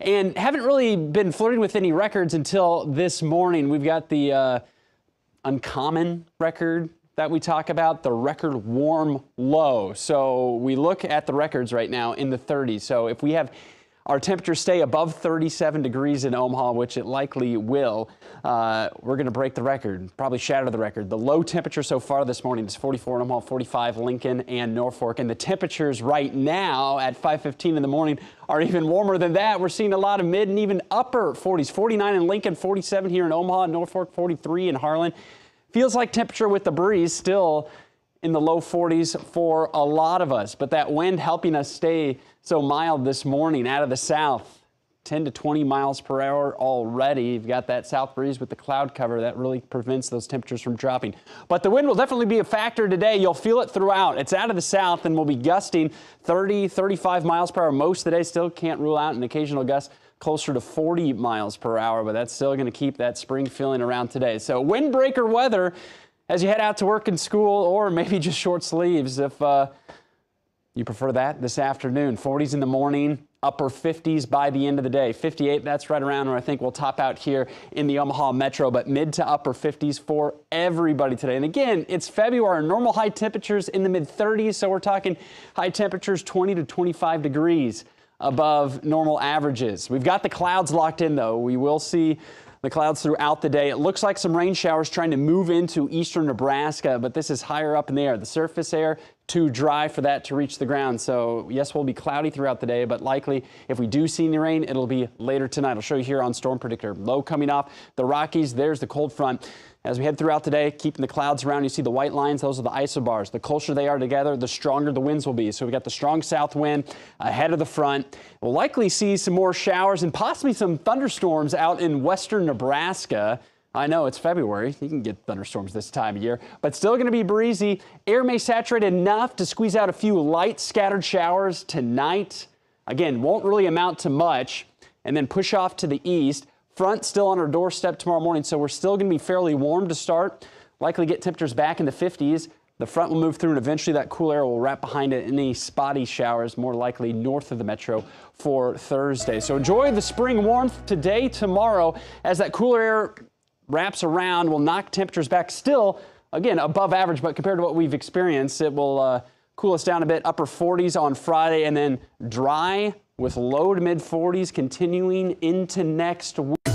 and haven't really been flirting with any records until this morning. We've got the uh, uncommon record that we talk about, the record warm low. So we look at the records right now in the 30s. So if we have our temperatures stay above 37 degrees in Omaha, which it likely will. Uh, we're going to break the record, probably shatter the record. The low temperature so far this morning is 44 in Omaha, 45 Lincoln and Norfolk. And the temperatures right now at 5:15 in the morning are even warmer than that. We're seeing a lot of mid and even upper 40s, 49 in Lincoln, 47 here in Omaha, Norfolk, 43 in Harlan. Feels like temperature with the breeze still in the low 40s for a lot of us, but that wind helping us stay so mild this morning out of the south. 10 to 20 miles per hour already. You've got that south breeze with the cloud cover that really prevents those temperatures from dropping. But the wind will definitely be a factor today. You'll feel it throughout. It's out of the south and will be gusting 30, 35 miles per hour most of the day. Still can't rule out an occasional gust closer to 40 miles per hour, but that's still going to keep that spring feeling around today. So windbreaker weather as you head out to work and school or maybe just short sleeves if uh, you prefer that this afternoon. 40s in the morning, upper 50s by the end of the day. 58, that's right around where I think we'll top out here in the Omaha Metro, but mid to upper 50s for everybody today. And again, it's February, normal high temperatures in the mid 30s, so we're talking high temperatures 20 to 25 degrees above normal averages. We've got the clouds locked in though. We will see the clouds throughout the day. It looks like some rain showers trying to move into eastern Nebraska, but this is higher up in the air. The surface air too dry for that to reach the ground. So yes, we'll be cloudy throughout the day, but likely if we do see any rain, it'll be later tonight. I'll show you here on Storm Predictor. Low coming off the Rockies. There's the cold front. As we head throughout the day, keeping the clouds around, you see the white lines, those are the isobars. The closer they are together, the stronger the winds will be. So we got the strong south wind ahead of the front. We'll likely see some more showers and possibly some thunderstorms out in western Nebraska. I know it's February. You can get thunderstorms this time of year, but still going to be breezy. Air may saturate enough to squeeze out a few light scattered showers tonight. Again, won't really amount to much and then push off to the east. Front still on our doorstep tomorrow morning, so we're still going to be fairly warm to start. Likely get temperatures back in the 50s. The front will move through and eventually that cool air will wrap behind it. In any spotty showers more likely north of the metro for Thursday. So enjoy the spring warmth today, tomorrow, as that cooler air wraps around, will knock temperatures back still, again, above average, but compared to what we've experienced, it will uh, cool us down a bit, upper 40s on Friday, and then dry with low to mid 40s continuing into next week.